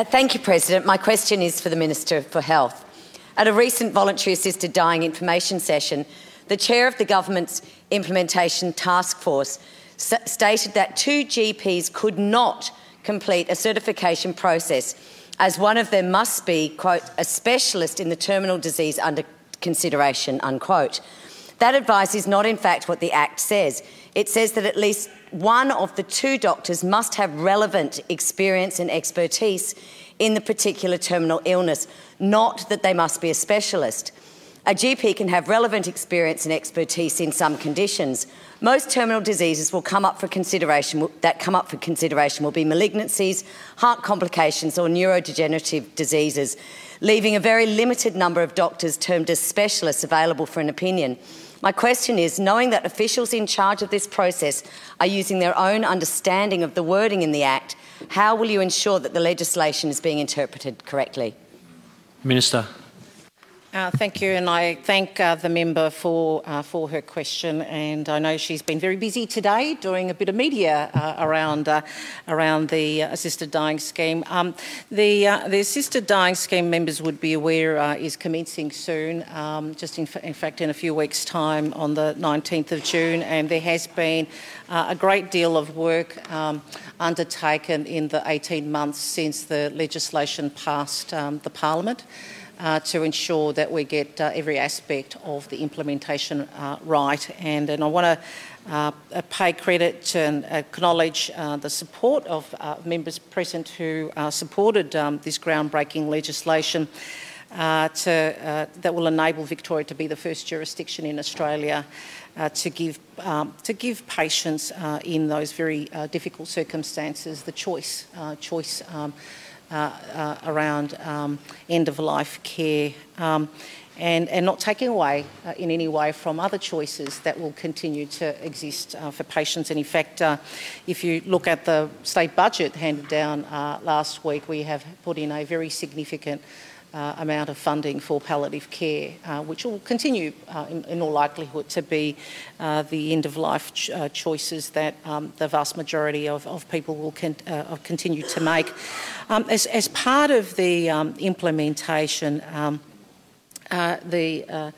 Uh, thank you, President. My question is for the Minister for Health. At a recent voluntary assisted dying information session, the chair of the government's implementation task force stated that two GPs could not complete a certification process as one of them must be, quote, a specialist in the terminal disease under consideration, unquote. That advice is not, in fact, what the Act says. It says that at least one of the two doctors must have relevant experience and expertise in the particular terminal illness, not that they must be a specialist. A GP can have relevant experience and expertise in some conditions. Most terminal diseases will come up for consideration that come up for consideration will be malignancies, heart complications or neurodegenerative diseases, leaving a very limited number of doctors termed as specialists available for an opinion. My question is, knowing that officials in charge of this process are using their own understanding of the wording in the Act, how will you ensure that the legislation is being interpreted correctly? Minister. Uh, thank you, and I thank uh, the member for uh, for her question. And I know she's been very busy today doing a bit of media uh, around uh, around the assisted dying scheme. Um, the uh, the assisted dying scheme members would be aware is commencing soon, um, just in, in, fact in a few weeks' time on the 19th of June, and there has been a great deal of work um, undertaken in the 18 months since the legislation passed um, the Parliament uh, to ensure that we get uh, every aspect of the implementation uh, right. And, and I want to uh, pay credit and acknowledge uh, the support of uh, members present who supported um, this groundbreaking legislation. To, that will enable Victoria to be the first jurisdiction in Australia to give um, to give patients in those very difficult circumstances the choice choice um, uh, uh, around um, end-of-life care. Um, and, and not taking away uh, in any way from other choices that will continue to exist uh, for patients. And in fact, uh, if you look at the state budget handed down uh, last week, we have put in a very significant uh, amount of funding for palliative care, uh, which will continue, in, in, all likelihood, to be the end of life ch choices that um, the vast majority of, of people will con continue to make. Um, as, as, part of the um, implementation, um, the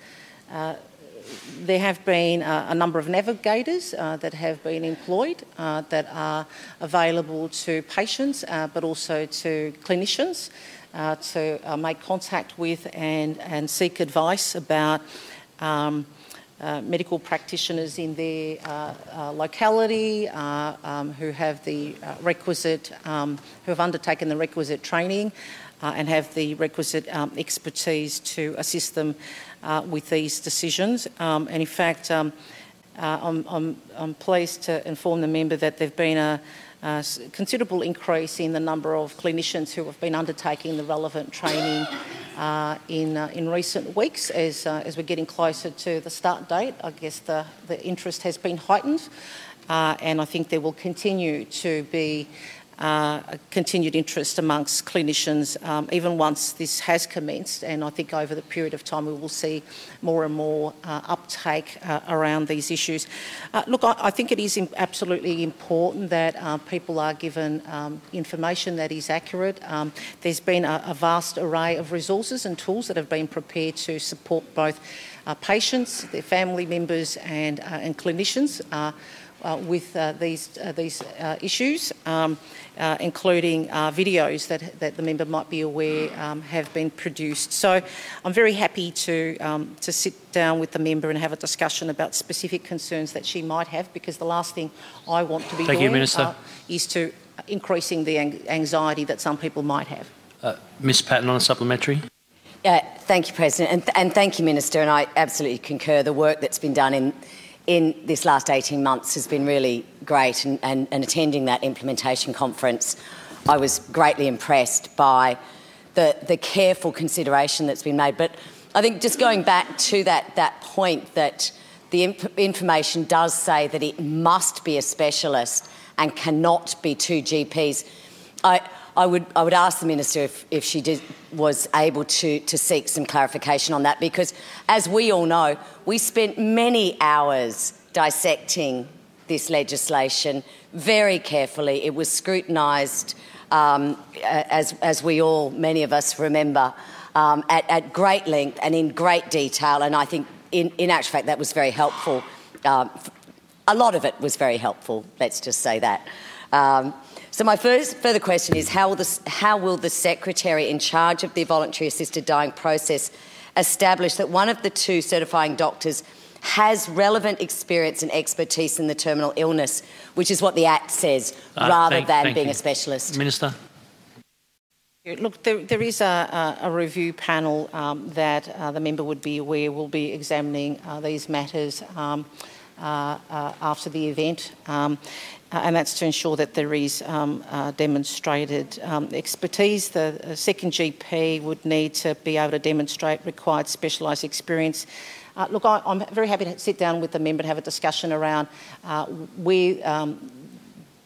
there have been uh, a number of navigators uh, that have been employed uh, that are available to patients but also to clinicians uh, to uh, make contact with and, and seek advice about um, uh, medical practitioners in their uh, uh, locality uh, um, who have the requisite, um, who have undertaken the requisite training and have the requisite um, expertise to assist them with these decisions. Um, and in fact, um, I'm, I'm, I'm pleased to inform the member that there have been a uh, considerable increase in the number of clinicians who have been undertaking the relevant training uh, in, uh, in recent weeks as, uh, as we're getting closer to the start date. I guess the, the interest has been heightened uh, and I think there will continue to be uh, continued interest amongst clinicians um, even once this has commenced and I think over the period of time we will see more and more uh, uptake uh, around these issues. Uh, look, I, I, think it is absolutely important that uh, people are given um, information that is accurate. Um, there's been a, a, vast array of resources and tools that have been prepared to support both uh, patients, their family members and, and clinicians uh, with uh, these, uh, these uh, issues, um, uh, including uh, videos that, that the member might be aware um, have been produced. So I'm very happy to, um, to sit down with the member and have a discussion about specific concerns that she might have because the last thing I want to be Thank doing you, Minister. is to increasing the anxiety that some people might have. Ms Patten on a supplementary. Yeah, thank you, President, and, th and thank you, Minister. And I absolutely concur. The work that's been done in in this last 18 months has been really great and, and, and, attending that implementation conference I was greatly impressed by the, the careful consideration that's been made. But I think just going back to that, that point that the imp information does say that it must be a specialist and cannot be two GPs I, I would, I would ask the Minister if, if she did, was able to, to seek some clarification on that because, as we all know, we spent many hours dissecting this legislation very carefully. It was scrutinised um, as, as we all, many of us remember, um, at, at, great length and in great detail. And I think, in, in actual fact, that was very helpful. Um, a lot of it was very helpful, let's just say that. Um, so my first further question is how will, the, how will the secretary in charge of the voluntary assisted dying process establish that one of the two certifying doctors has relevant experience and expertise in the terminal illness, which is what the Act says, uh, rather thank, than thank being you. a specialist. Minister. Look, there, there is a, a, review panel um, that uh, the member would be aware will be examining uh, these matters um, after the event. Um, uh, and that's to ensure that there is um, uh, demonstrated um, expertise. The second GP would need to be able to demonstrate required specialised experience uh, look, I, am very happy to sit down with the member to have a discussion around uh, where um,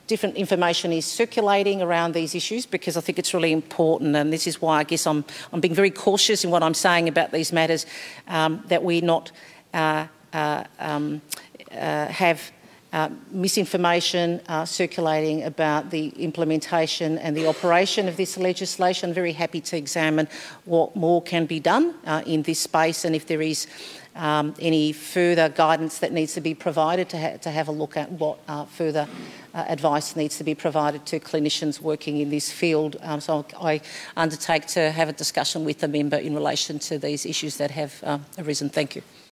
different information is circulating around these issues because I think it's really important, and this is why I guess I'm, I'm being very cautious in what I'm saying about these matters, um, that we're not uh, uh um, uh, have uh, misinformation uh, circulating about the implementation and the operation of this legislation. Very happy to examine what more can be done uh, in this space and if there is um, any further guidance that needs to be provided to, ha to have a look at what uh, further uh, advice needs to be provided to clinicians working in this field. Um, so I undertake to have a discussion with the member in relation to these issues that have uh, arisen. Thank you.